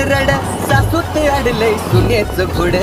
वढन त्याला कोण रड सासूत अडलंय सुनेच घोड.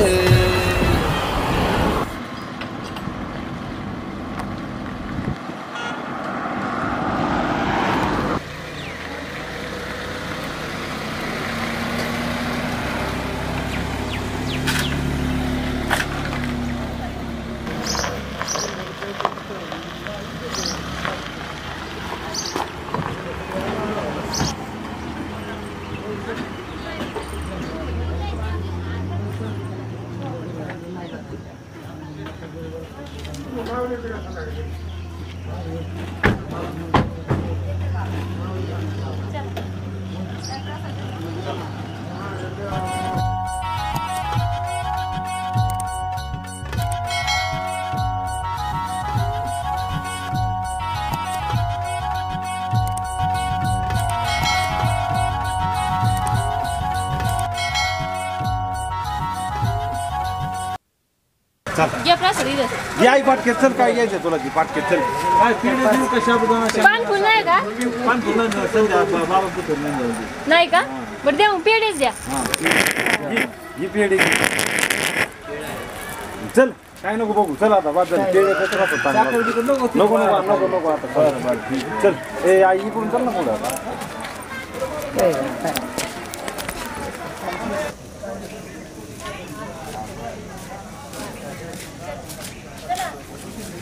या आई पाटकेत चल काय यायचं तुला ती पाटकेत चल काय पिढी देऊ का साबुदाणा पान फुल नाही का? पान फुलं संध्या बाबा पुत्र नाही जाऊ दे. नाही का? बरं द्या मग पेढेच द्या. हा ही- चल काय नको बघू चल आता बाद झाली पेढे कसं राहतात चांगलं. नको नको नको नको आता. चल ए आई इकडून चल ना पुढं.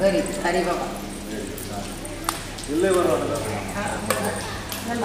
ಗರಿ ಹರಿ ಬಾಬಾ ಇಲ್ಲೇ ಬರೋ ಎಲ್ಲ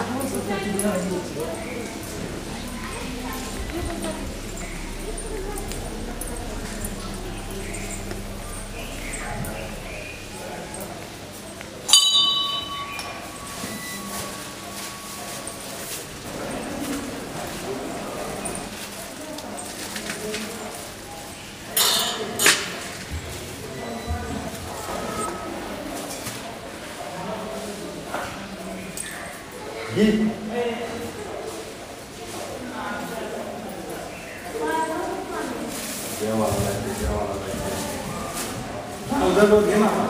आता घरी अरे बाबा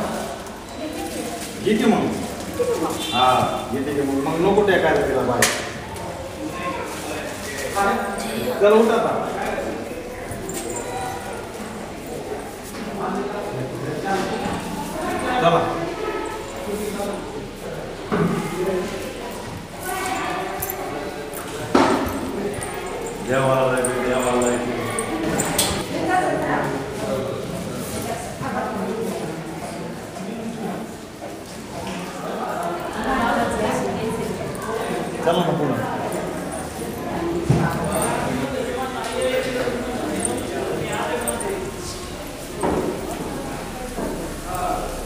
येते मग हा येते की मग मग नको टेकायला तिला बाय चल उठ आता चला देवाला जायचं देवाला जायचं चला ना पुढं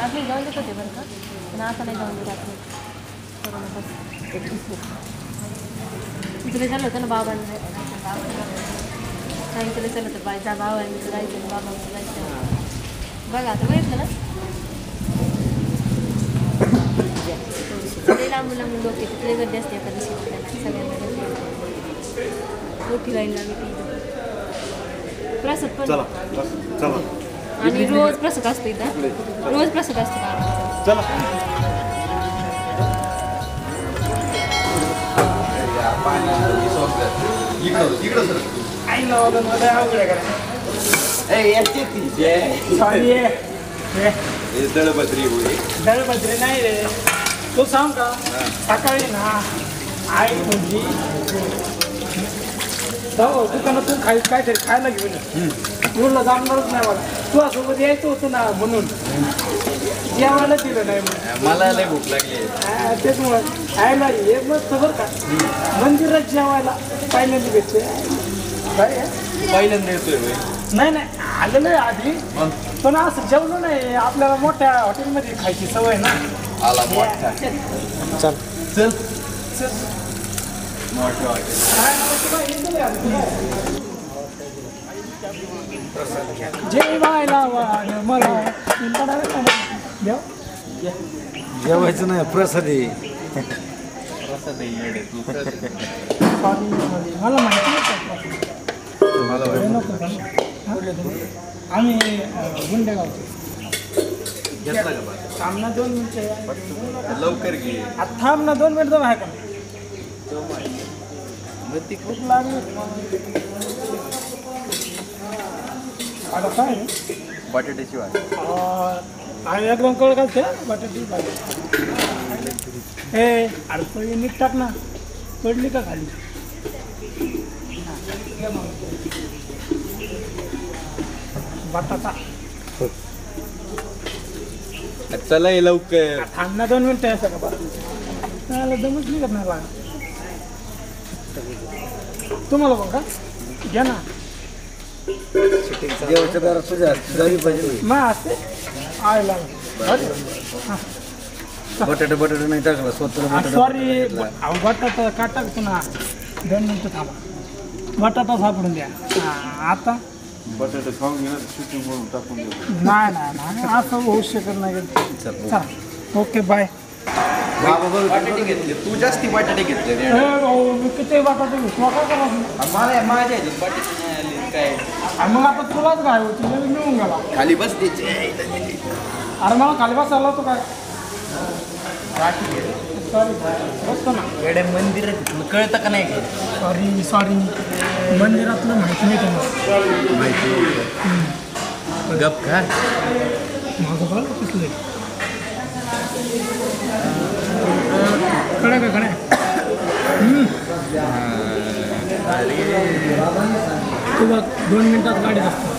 आपली जाऊन देत होते बरं का? पण आता नाही जाऊन देत आपली. झालं होतं ना बाबांना सांगितलं चलं तर बाय जा बाबा जायचं बाबांचं जायचं. बघा आता बघितलं ना? लई लांबून लांबून लोक तिकडे गर्दी असते एखादी सगळ्यांना गर्दी. मोठी लाईन लागली. प्रसाद पण. चला बस, चला. आणि रोज प्रसाद असतो इथं. रोज प्रसाद असतो. चला. होई दळभद्रे नाही रे. तू सांग का? सकाळी ना आई म्हणजे जाऊ दुकानातून खाय काहीतरी खायला घेऊन. तुला जमणारच नाही मला. तुझ्या सोबत यायचं होतं ना म्हणून. जेवायला दिलं नाही म्हणून. मला लय भूक लागली. हा, तेच मग आयला ये मग बरं का. मंदिरात जेवायला पहिल्यांदा भेटते काय? पहिल्यांदा येतोय. नाही नाही आलेलं आहे आधी. पण असं जेवलो नाही. आपल्याला मोठ्या हॉटेलमध्ये खायची सवय ना. आला मोठा चल चल जय बायला वाढ मला देव जेवायचं नाही प्रसादी. सॉरी मला माहिती नाही हे नको का? हा? आम्ही अं, गुंडेगावचे थांब ना दोन मिनिटं. लवकर घे. आता थांब ना दोन मिनिटं आहे का? भूक लागली आता काय? बटाट्याची वाट आणि एकदम कळ घालते बटाटी भाजी ए अरे नीट टाक ना. पडली का खाली? बटाटा. चला ये लवकर. थांब ना दोन मिनिटं का बरं त्याला दमच निघत नाही लागत तुम्हाला बघा घ्या ना. जेवायचं जरा तुझ्या पाहिजे मग असते. आयला. बटाटे बटाटे नाही टाकला स्वतःला बटाटा सॉरी बटाटा का टाकतो ना? दोन मिनिटं थांबा. बटाटा सापडून द्या. हा, आता. बटाटे खाऊन घेणार शूटिंग म्हणून टाकून देऊ नाही नाही नाही असं होऊ शकत नाही. चला ओके बाय. बटाटे घेतले तू जास्ती बटाटे घेतले रे. भाऊ मी किती बटाटे घेतो काय करायचं मला माझ्या ह्याच्यात बटाटे नाही आले काय? आणि मग आता तुलाच काय होती मी मिळून गेला. खाली बस द्यायचे अरे मला खाली बसायला होतो काय? सॉरी बसतो ना येड्या मंदिरात तुला कळतं का नाही सॉरी सॉरी मंदिरातलं माहिती. नाही तुम्हाला गप का माझं बघा कसलं कडे का कडे तू बघ दोन मिनिटात गाडी असतो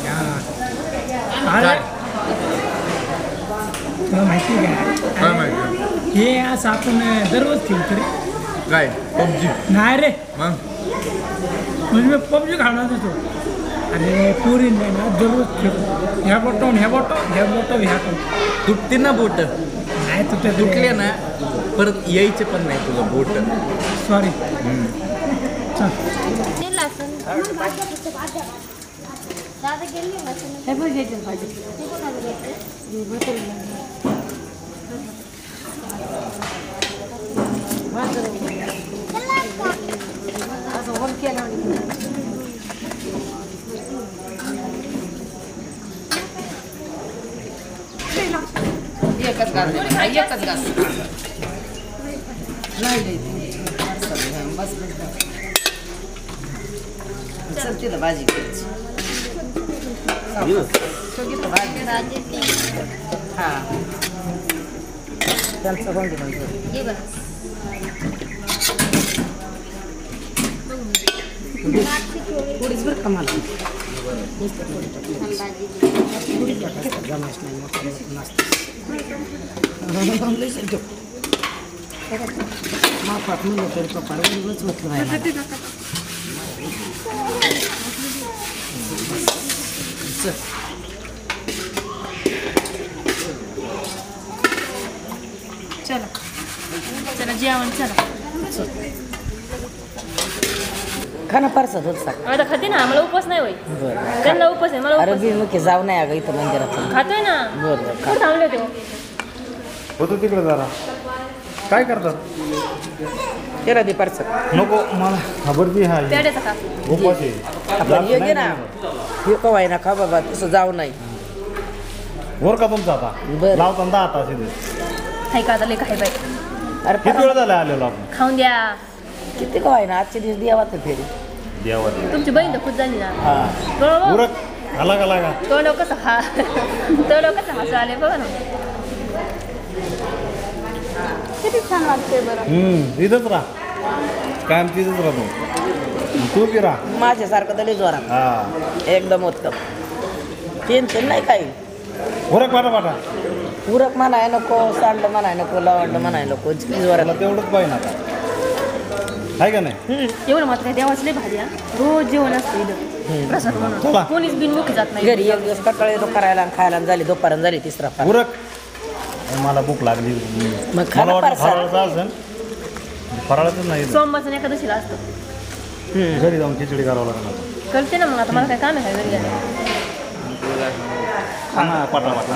तुला माहिती आहे काय माहिती हे असं आपण दररोज खेळतो रे काय? पबजी. नाही रे. मग? म्हणजे मी पबजी खाणार होतो. अरे पुरी नाही ना दररोज खेळतो ह्या बटन ह्या बटन ह्या बटन ह्या बटन तुटते ना बोट? नाही तुटे तुटले ना परत यायचे पण नाही तुला बोट. सॉरी चल. हे बघ घ्यायची भाजी असं होल केलं एकच घास दे. हा, एकच घास नाही बस. चल तिथं भाजी घ्यायची. तो घेतो भाजी हा. त्यांचं होऊन दे मग. थोडीच बरं. का मला? मापात म्हणलं तरी पप्पा उगाच होत चल. चला चला जेवण चला खा ना फारसा थोडसा आता खाते ना मला उपवास नाही होय बरं. त्यांना उपवास आहे मला अरे उपवास मुख्य जाऊ नाही अगं इथं मंदिरात. खातोय ना. बरं कुठं थांबले होते? हो? होतो तिकडे जरा. काय करतात तेरा दे फारसा नको मला खबर बी हा. पेड्याचा खा. उपास आहे. आपण हे घे ना. हे कवाय ना खा बाबा तसं जाऊ नाही. वर का तुमचा आता? बरं. लावता दहा तास इथे. हाय का आता काय बाई. अरे किती वेळ झाला आलेलो आपण? खाऊन द्या. किती कवाय ना आजचे दिवस द्यावा तर फेरी. तुमची बहीण तर खुश झाली ना? हा. तो उरक आला का लागा तो लोक कसं हा? तो लोक कसं हसू आले बघा ना. किती छान वाटते बरं. हम्म इथंच राहा. कायम तिथंच राहतो. तू बी राहा. माझ्यासारखं तरी जोरात. हा. एकदम उत्तम. टेन्शन नाही काही. उरक पाठा पाठा उरक म्हणाय नको सांडलं म्हणाय नको लावडलं म्हणाय नको जोरात. मला तेवढंच पाहिजे आता. आहे का नाही? एवढं मात्र काय देवाचं लय भारी हा. रोज जेवण असतं इथं. प्रसाद चला. म्हणून कोणीच बिनमुखी जात नाही. घरी एक दिवस कटाळे करायला आणि खायला आणि झाली दुपारून झाली तिसरा उरक. मला भूक लागली. मग खा मला ना वाटलं परसाद. फराळाचं असेल फराळाचं नाही. सोमवारचं आणि एकादशीला असतं. घरी जाऊन खिचडी करावं लागणार. करते ना मग आता मला काय काम आहे काय घरी गेलं खाना पाटा पाटा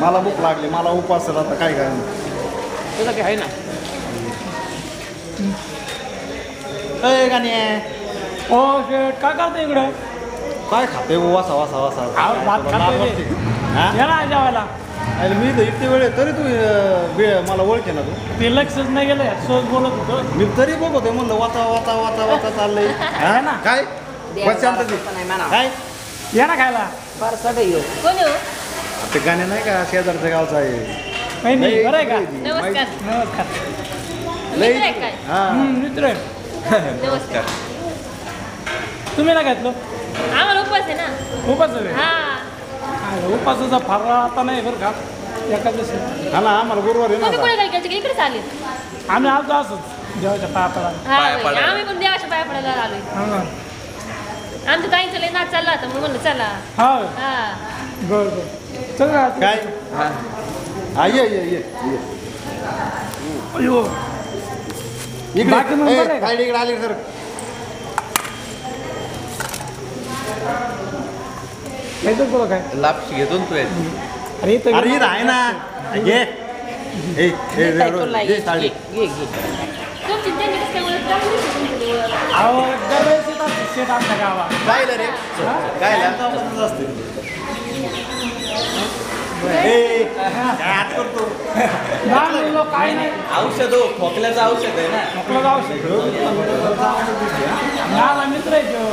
मला भूक लागली मला उपास आहे, आता काय काय तुला काय आहे ना? गाणे. हो शेट काय करतो इकडं? काय खाते वासा वासा वासा. जेवायला. अरे मी तर इतके वेळ तरी तू अं, वेळ मला ओळखे ना तू. ते लक्षच नाही गेलं सोच बोलत होतो. मी तरी बघतोय म्हणलं वाचा वाचा वाचा वाचा चाललंय. हा ना. काय? बस शांत दे. काय? या ना खायला. कोण हो? ते गाणे नाही का शेजारच्या गावचं आहे? काही नाही बरं आहे का? नमस्कार. नमस्कार. मित्र आहे काय? हा. हम्म, मित्र आहे. नमस्कार. तुम्ही ना घेतलं? आम्हाला उपवास आहे ना. उपास आहे? हा. हा, उपासाचा फार आता नाही बरं का. एकादशी हा ना आम्हाला गुरुवार आहे. ना तुम्ही आता. काय केलं आम्ही आलतो असंच जेवायच्या पाया पडा हा होय. आम्ही पण देवाच्या पाया पडायला आलोय. हा आमच्या ताईंचा लय नाच चालला होता म्हणून म्हणलं चला. हा हा. बरं बरं. चल ना काय? हा. ये ये ये ये. अयो. इकडे. बाकी मग ए, बरं आहे का? काय इकडे आली सर. काय तर तुला काय? लापशी घेतो ना तू याची. अरे इथं अरे इथं आहे ना. ए, ए, रो- साडी. ओळख. अहो दरवेळेस येतात शेत आमच्या गावात. काय रे. काय असते ए, काय हात करतो? लहान मुलं काय नाही. औषध हो खोकल्याचं औषध आहे ना. मित्र आहे तो.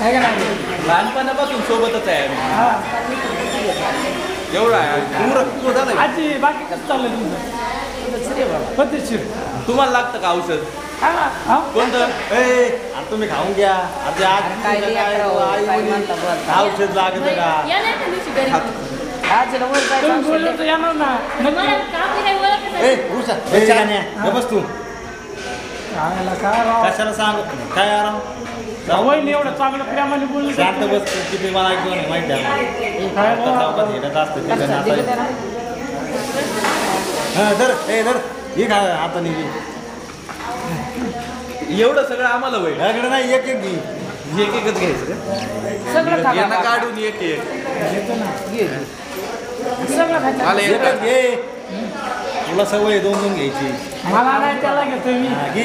आहे का नाही लहानपणापासून सोबतच आहे आम्ही. हा. एवढं आहे? आजी बाकी कसं चाललंय तुमचं? पद्धतशीर तुम्हाला लागतं का औषध? कोणतं? ए तुम्ही खाऊन घ्या. आता आज हो. औषध लागत का? बस तू. काय सांग काय आराम? वहिनी एवढं चांगलं प्रेमाने बोललं शांत बस तू किती मला ऐकू नाही माहिती आहे. काय आता चौकात हिंडत असतं? हा धर ए धर. ही खा आता निघी. एवढं सगळं आम्हाला होईल. याकडे नाही एक एक घे. एक एकच घ्यायचं? सगळं खा यांना काढून एक एक. सगळं खायचं मला एक एकच घे. तुला सवय दोन दोन घ्यायची. मला नाही त्याला घेतोय मी. हा, घे.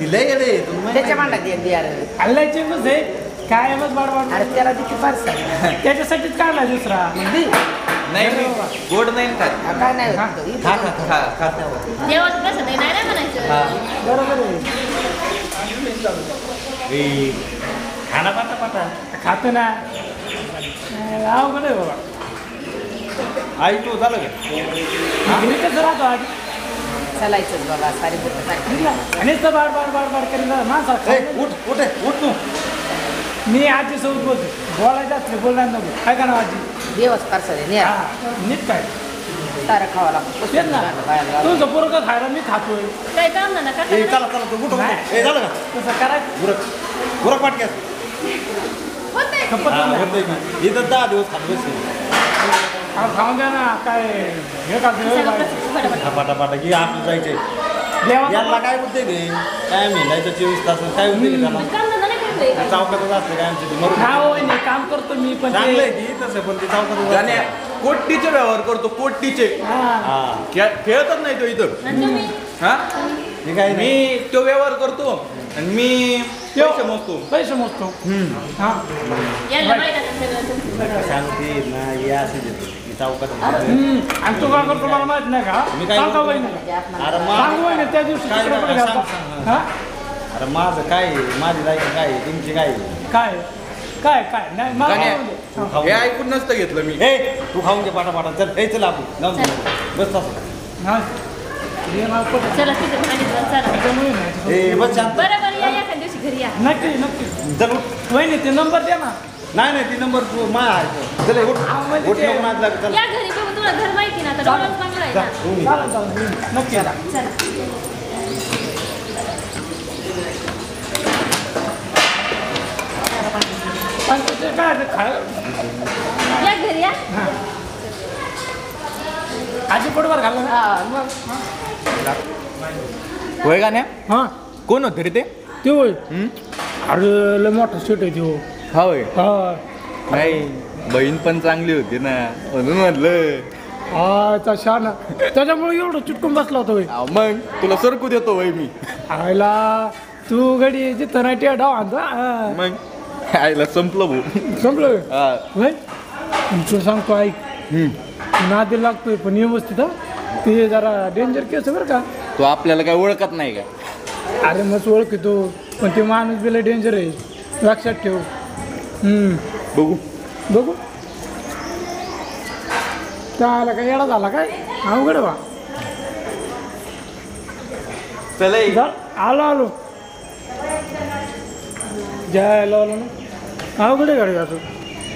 यांचं लय चिंतित त्या दोघांचं. ती लय येडे तुला माहिती त्याच्या मांडा दे दे अरे हल्ल्याची मग आहे कायमच बाडबाड अरे त्याला तिथे परसाद त्याच्यासाठीच काढला दुसरा. नाही मी गोड नाही ना खात. हा, काय नाही होत. इथं खा खा खा खा देवाचं प्रसाद आहे नाही म्हणायचं. बरोबर आहे. ए, खाना पाटा पाटा खातो ना. अवघड आहे बाबा. आई तू झालं का? घरी कसं राहतो आधी चालायचंच बाबा सारी बुकं सारखी. आणि तर बाड बाड बाड बाड करीन माणसा ए, उठ उठ ए, उठ तू. मी आजी सोबत बोलतो. बोलायचं असलं बोलणार नको. काय का ना आजी? दिवस परसाद आहे नेहा. हा नीट काय? सारं खावं लागतं. तेच ना. तुझं पोरगं खायला मी खातोय. काय काम ना नका ए चला चला तू उठ उठ. ए झालं का? तसं करायचं. उरक. उरक पाटक्यात. होतंय. खपत हा, नाही. की? इथं दहा दिवस खात बसेल. हा, खाऊन द्या ना काय हे का सगळं प्रसाद फटाफट. पाटा पाटा की आपलं जायचंय. देवा याला काय होते ते? काय मेंढायचं चोवीस तास काय होते त्याला? चौकातच असतं काय आमची हा काम करतो मी पण चांगलं आहे ते की तसं पण ते असतं. कोट्टीचे व्यवहार करतो कोट्टीचे. खेळ- खेळतच नाही तो इथं. हा? हे काय नाही मी तो व्यवहार करतो आणि मी पैसे मोजतो पैसे मोजतो हा यायला माहिती आहे ना सगळं तुमचं. सांगते ना हे असे देतो हे चौकात हम्म. आणि तू काय करतो मला माहीत नाही का मी काय सांगा करतो? वहिनी अरे सांग मा वहिनी त्या दिवशी काय चित्रपट. सांग, हा अरे माझं काय आहे? माझी लायक काय आहे? तुमची काय आहे? काय काय काय नाही मला दे. हे. ऐकून नसतं घेतलं मी ए तू खाऊन घे पाठा पाठा चल ए चल आपण जाऊन. बस तसं. हा. चला तिथे चला. या एखाद्या दिवशी घरी या. नक्की नक्की. चल उठ. वहिनी ते नंबर द्या ना. नाही नाही ती नंबर तू माझा आहे. चल ए, उठ. उठ ते- नको नाद लागत. चल. या घरी बघू तुम्हाला घर माहिती ना आता आहे ना. चालेल चालेल. नक्की. चला. पण ते काय खाय या घरी या. आजी पोटभर घाललं ना होय गाण्या हा. कोण होते रे ते? ते होय. अरे लय मोठा सेट आहे तो हा. होय. हा. नाही बहीण पण चांगली होती ना म्हणून म्हणलं. हा त्या शान त्याच्यामुळे एवढं चिटकून बसला होता होय. अहो, मग तुला सरकू देतो वय मी. आयला तू गडी जिथं नाही त्या डाव आणतो हा. मग? आईला संपलं भाऊ. संपलं हा. होय? तू सांगतो ऐक. नादी लागतोय पण व्यवस्थित हा? ते जरा डेंजर केस आहे बरं का? तो आपल्याला काय ओळखत नाही का? अरे मस्त ओळखतो पण ते माणूस बिला डेंजर आहे. लक्षात ठेव. हम्म. बघू. बघू. त्याला काय येडा झाला काय? अवघड बा. चला जा, आलो आलो. जायला आलो ना. अवघड आहे गाडी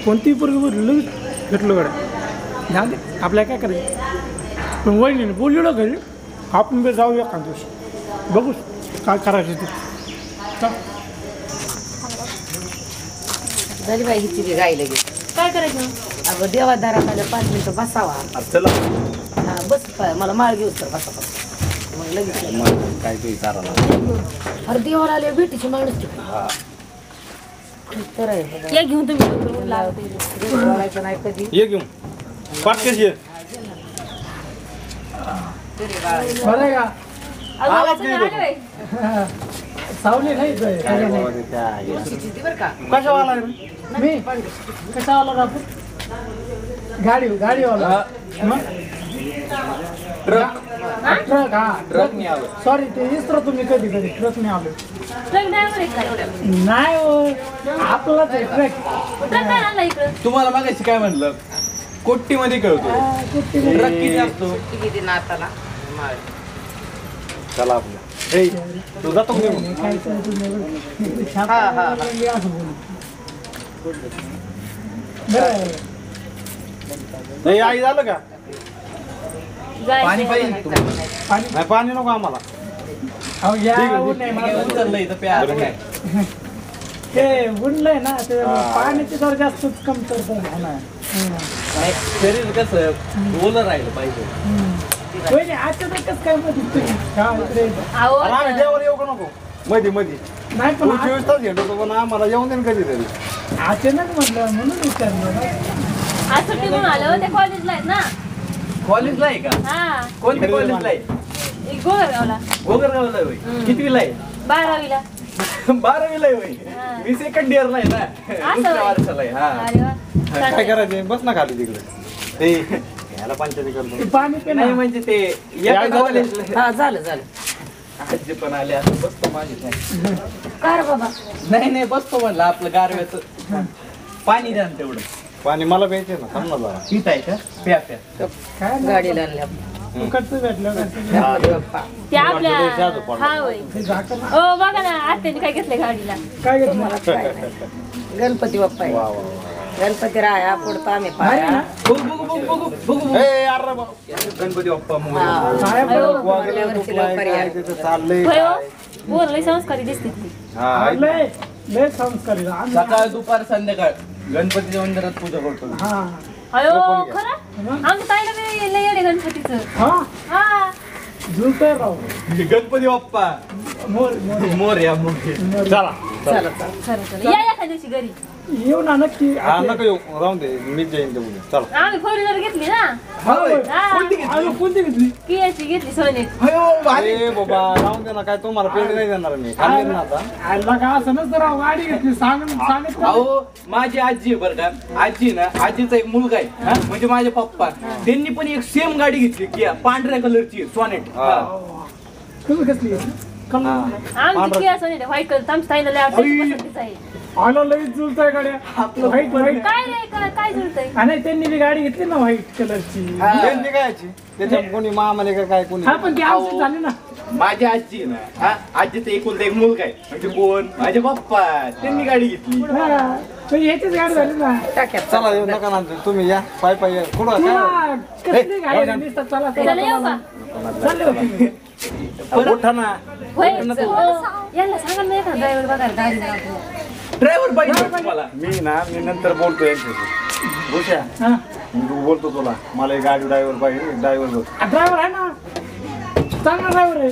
कोणतीही पोरगी बोलली लगेच भेटलो गाड्या जाऊ दे आपल्याला काय करायचं? पण वहिनीने बोलली ना घरी आपण बी जाऊ एखाद दिवशी. बघू काय करायचं ते. झाली बाई हिची बी गाई लगेच काय करायचं? अगं देवादाराखाली पाच मिनिटं बसावा. चला. हा बस मला माळ घेऊस तर बसा बसा. मग लगेच मग काय तू अरे आले भेटीची माणूस ती तर आहे. बघा. या घेऊन तुम्ही. बोलायचं नाही कधी. ये घेऊन. पाटकेस ये बरं का. सावली नाही इथं. काय बाबा ते त्या आहे. किती बरं का? कशावाला रे? मी? कसा आला राहतो गाडी गाडीवाला. ट्रक. ट्रक हा. ट्रक आलो सॉरी ते इसरो तुम्ही कधी कधी ट्रक नाही आलो? नाही हो. आपलाच आहे ट्रक. तुम्हाला मागायची काय म्हणलं? कोट्टी मध्ये कळतो ट्रक किती असतो? किती नाताला? माळ. चला आपलं. ए तू जातो का निघून? काय करायचं नाही. हा हा हा. आई झालं का? पाणी पाहिजे नाही पाणी नको आम्हाला. आहे ते उडलंय ना ते पाण्याची जर जास्तच कमतरता आहे ना शरीर कसं ओलं राहिलं पाहिजे. पहिले अचानकच काय मध्ये तुम्ही? हा, इकडे येतो. अहो, अरे आम्ही जेवण येऊ का नको? मध्ये मध्ये नाही तू पण चोवीस तास घेतो पण आम्हाला येऊन दे ना कधीतरी अचानक म्हटलं म्हणून विचारलं ना. आज सुट्टी म्हणून आलं ते कॉलेजला आहेत ना. कॉलेजला आहे का? हा. कोणत्या कॉलेजला आहे? एक गोगरगावला गोगरगावला आहे होय. कितवीला आहे? बारावीला. बारावीला आहे होय. हा. मी सेकंड इयरला आहे ना. दुसऱ्या. वर्षाला आहे हा. अरे वा. काय. करायचं? बस ना खाली तिकडे. ए याला पंचायती करतो. ते पाणी पे नाही म्हणजे ते झालं हा झालं झालं. आजी पण आले असं बसतो माझी नाही बाबा? नाही नाही बसतो म्हणलं आपलं गारव्याचं. पाणी द्या ना तेवढं. पाणी मला प्यायचे ना थांब ना जरा. पित आहे का? प्या प्या. काय नाही. गाडीला आणल्या फुकटचं भेटलं का? गणपती बाप्पा ते आपल्या वाटलं द्यायचं होतं पण. हा होय. ते झाकण ओ बघा ना आत्याने काय घेतलंय गाडीला. काय घेतलं? मला काय नाही. गणपती बाप्पा आहे. वा वा. गणपती राया पुढतो आम्ही पाया. गणपती बाप्पा. हा. अयो, या. चाललंय. हो. संस्कारी दिसते ती. हा, अरे ऐक. लय लय संस्कारी. आम्ही- सकाळ दुपार संध्याकाळ. गणपतीच्या मंदिरात पूजा करतो. हा. अयो पण घ्या. खरं? ताईला बी लय येडे गणपतीचं. हा? हा. जुळतोय राव. गणपती बाप्पा. मोर मोर. मोरया मोरया मोर. चला चला. चला खरं खरं या एखाद्या दिवशी घरी. येऊ ना नक्की हा नका येऊ राहून दे मी जाईन ते उद्या चला आम्ही फोर व्हीलर घेतली ना हा, होय. हा. अरे, कोणती घेतली कियाची घेतली सोने अरे बाबा राहून दे ना काय तुम्हाला नाही देणार मी खाली ना आता आला का असं नसतं राव गाडी घेतली सांग सांगितलं अहो माझी आजी आहे बरं का आजी ना आजीचा एक मुलगा आहे हा? म्हणजे माझे पप्पा त्यांनी पण एक सेम गाडी घेतली किया पांढऱ्या कलरची सोनेट तुम्ही कसली कल आमची किया सोने व्हाईट कलर आमची ताईला लय आवडते पसंतीचं आहे आलो लगेच जुळतोय गाड्या. व्हाईट व्हाईट काय रे काय काय जुळतंय? आणि त्यांनी बी गाडी घेतली ना व्हाईट कलरची त्यांनी काय याची? त्याच्यात कोणी मामाने का काय कोणी? हा पण ती औषध झाली ना. माझी आजी आहे ना हा? आजीचा एकुलता एक मुलगा आहे. म्हणजे कोण? माझे पप्पा. त्यांनी गाडी घेतली. हा पण याचीच गाडी झाली ना. चला येऊ नका ना तुम्ही या. पाय पाय या. कुठं काय? तुला कसली गाडी झाली? नुसतं चला चला चला येऊ का? चालले होते. मी. उठा ना. होय यांना सांगा ना एखादा ड्रायव्हर बघायला गाडी लावतो. ड्रायव्हर पाहिजे. तुम्हाला मी ना मी नंतर बोलतो यांच्याशी. भूषा हा. मी तू बोलतो तुला. मला एक गाडी ड्रायव्हर पाहिजे ड्रायव्हर बघ. ड्रायव्हर आहे ना. चांगला ड्रायव्हर आहे.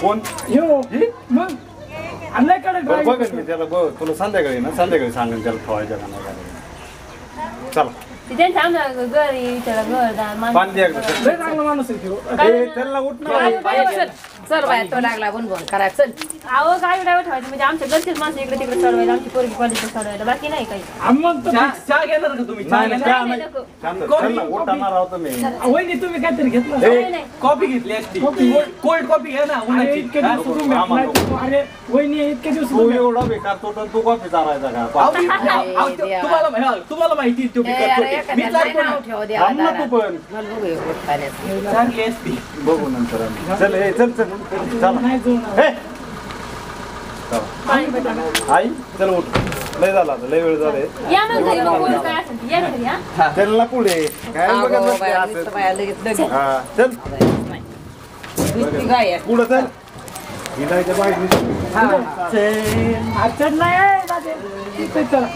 कोण? हो? मग. बरं ड्रायव्हर मी त्याला बघ तुला संध्याकाळी ना संध्याकाळी सांगेन त्याला ठेवायचं का नाही गाडी. चला. घर विचारा घर माणसं. पाणी द्या एकदा. लय चांगला माणूस आहे तो. ए, त्याला उठ ना चल बाया तो लागला बनबन करा चल अहो गाडी ड्रायव्हर ठेवायचं म्हणजे आमच्या घरचेच माणसं इकडे तिकडे चढवायला आमची पोरगी कॉलेज चढवायला बाकी नाही काही हा, मग तर चहा घेणार का तुम्ही चहा नाही, घेणार? नाही, नाही. नको. शांत चल ना उठणार आहोत मी वहिनी तुम्ही काहीतरी घेतलं नाही, नाही. कॉफी घेतली असती कोल्ड कॉफी घ्या ना अरे उन्हाची इतके हा? तुम्ही. अरे वहिनी इतके दिवस तू एवढा बेकार तो तर तू कॉफी चालायचा का अहो, पा- मी- अहो, तो- तुम्हाला माहि- तुम्हाला माहिती आहे तो ए, बिकर अरे, कोटी. मी एखाद्याला चालतो नाव ना ठेव देवा थांब ना दारात. तू पण मला बघू एक गोष्ट पाण्यात. चांगली असती बघू नंतर आम्ही. चल ए, चल चल आई चल उठ. लय झाला आता लय वेळ झाले या मग घरी मग बोलू काय असेल ते. या घरी हा. चल ना पुढे काय बघत बसते असं? हा चल. नुसती गाय आहे. पुढं चल. हिंडायच्या बाहेर अडचण नाही आहे, दादे. इथे चला.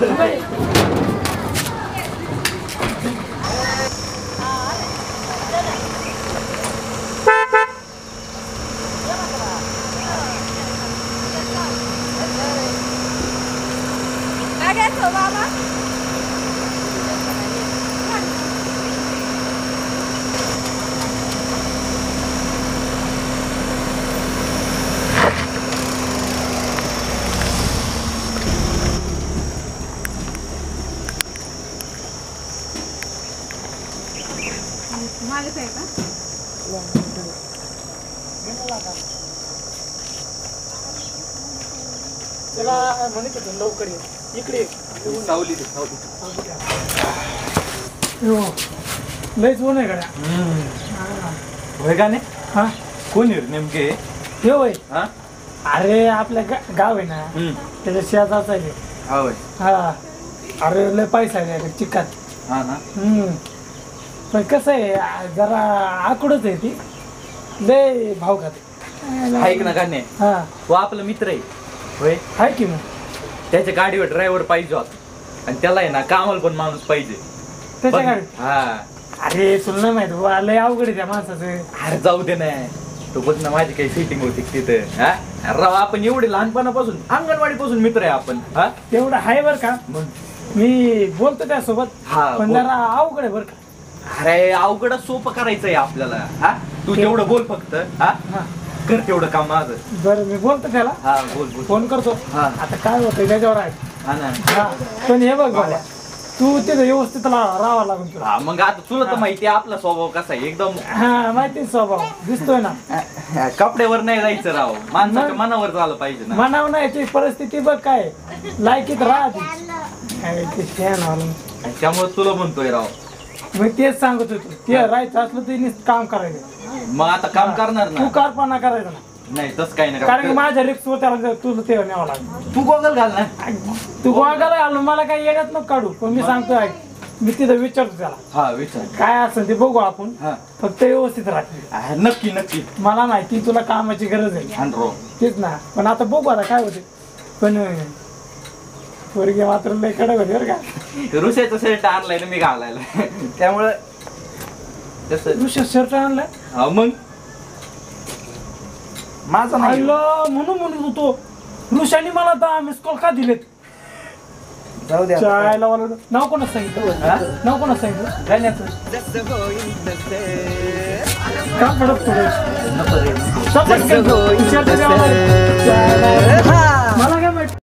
चला म्हणत होतो लवकर ये. इकडे ये. सावली ती, सावली. लयच ऊन आहे गड्या होय का नाही हा कोण रे नेमके? हे होय. हा? अरे आपल्या गा- गाव आहे ना. त्याच्या शेजारचा आहे हा होय. हा. अरे लय पैसा आहे चिकन हा ना. पण कसं आहे जरा आकडच आहे ती. लय भाव खाते ऐक ना का नाही हा. तो आपला मित्र आहे. होय? आहे की मग. त्याच्या गाडीवर ड्रायव्हर पाहिजे होता. आणि त्याला आहे ना कामाला पण माणूस पाहिजे. त्याच्या हा. अरे तुला नाही माहीत बुवा, लय अवघड आहे त्या माणसाचं. अरे जाऊ दे ना. तो बघ ना माझी काही सेटिंग होती तिथं? हा? अरे राव आपण एवढे लहानपणापासून अंगणवाडी पासून मित्र आहे आपण हा? तेवढं आहे बरं का? मग? मी बोलतो त्यासोबत हा, पण बोल. जरा अवघड आहे बरं का? अरे अवघड सोपं करायचंय आपल्याला हा? तू तेवढं बोल फक्त हा? हा. कर तेवढं काम माझं. बरं मी बोलतो त्याला. हा बोल बोल. फोन करतो. हा. आता काय होतं त्याच्यावर आहे. हा ना. हा. पण हे बघ बाबा तू तिथं व्यवस्थित रा- राहावं लागून तुला. हा मग आता तुला तर माहिती आहे आपला स्वभाव कसा आहे एकदम हा माहिती स्वभाव. दिसतोय ना. कपड्यावर नाही जायचं राव. माणसाच्या मनावर झालं पाहिजे ना. म्हणाव नाही याची परिस्थिती बघ काय. लायकीत राहते. त्यामुळे तुला म्हणतोय राव. मी तेच सांगत होतो. ते राहायचं असलं तर नुसतं काम करायचं. मग आता काम करणार तू ना कारपणा करायचा ना. नाही तस काही कारण की नाही माझ्या रिक्सवर त्याला तुझं ते न्यावं लागलं. तू गोगल घाल ना. तू गोळगाला आलो मला काही येण्यात नको काढू. पण मी सांगतो ऐक मी तिथं विचारतो त्याला. हा विचार. काय असेल ते बघू आपण. हा. फक्त व्यवस्थित राहते हा, नक्की नक्की. मला माहिती तुला कामाची गरज आहे. आणि रो. तेच ना. पण आता बघू आता काय होते. पण अं, पोरगी मात्र लय कडक होते बरं का. रुसेचा शर्ट आणलाय ना मी घालायला. त्यामुळं तसं ऋषी शर्ट आणलाय? हा मग? माझा नाही. आईला म्हणून म्हणत होतो. ऋषाने मला दहा मिस कॉल का दिलेत? जाऊ द्या चायला वाला नाव कोणाच सांगितलं? हा? नाव कोणाच सांगितलं? गाण्याचं? का पडत थोडं नको रे. आम्हाला. चायला. हा.